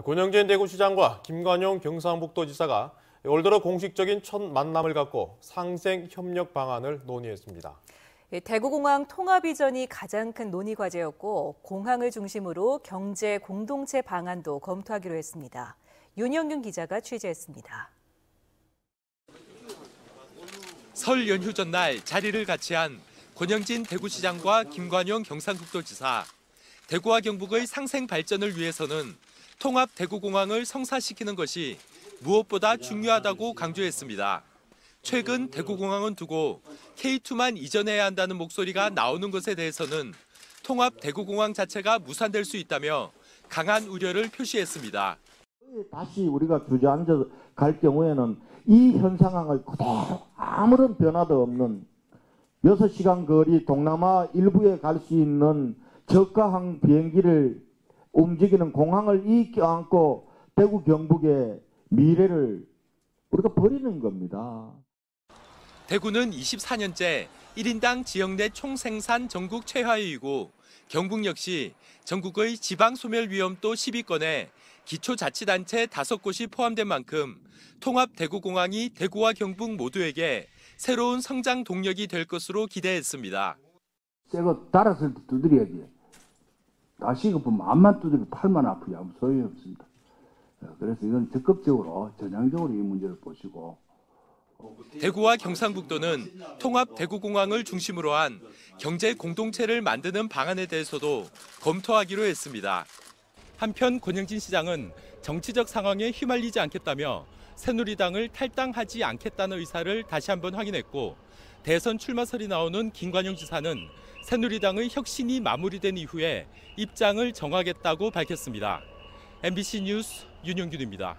권영진 대구시장과 김관용 경상북도지사가 올 들어 공식적인 첫 만남을 갖고 상생 협력 방안을 논의했습니다. 예, 대구공항 통합 이전이 가장 큰 논의 과제였고 공항을 중심으로 경제 공동체 방안도 검토하기로 했습니다. 윤영균 기자가 취재했습니다. 설 연휴 전날 자리를 같이 한 권영진 대구시장과 김관용 경상북도지사. 대구와 경북의 상생 발전을 위해서는 통합 대구공항을 성사시키는 것이 무엇보다 중요하다고 강조했습니다. 최근 대구공항은 두고 K2만 이전해야 한다는 목소리가 나오는 것에 대해서는 통합 대구공항 자체가 무산될 수 있다며 강한 우려를 표시했습니다. 다시 우리가 주저앉아 갈 경우에는 이 현 상황을 그대로 아무런 변화도 없는 6시간 거리 동남아 일부에 갈 수 있는 저가항 비행기를 움직이는 공항을 이 껴안고 대구 경북의 미래를 우리가 버리는 겁니다. 대구는 24년째 1인당 지역 내 총생산 전국 최하위이고 경북 역시 전국의 지방 소멸 위험도 10위권에 기초자치단체 5곳이 포함된 만큼 통합 대구공항이 대구와 경북 모두에게 새로운 성장 동력이 될 것으로 기대했습니다. 새거 달았을 때 두드려야지. 다시 이거 보면 앞만 두드려 팔만 아프게 아무 소용이 없습니다. 그래서 이건 적극적으로 전향적으로 이 문제를 보시고 대구와 경상북도는 통합 대구공항을 중심으로 한 경제 공동체를 만드는 방안에 대해서도 검토하기로 했습니다. 한편 권영진 시장은 정치적 상황에 휘말리지 않겠다며 새누리당을 탈당하지 않겠다는 의사를 다시 한번 확인했고 대선 출마설이 나오는 김관영 지사는 새누리당의 혁신이 마무리된 이후에 입장을 정하겠다고 밝혔습니다. MBC 뉴스 윤영균입니다.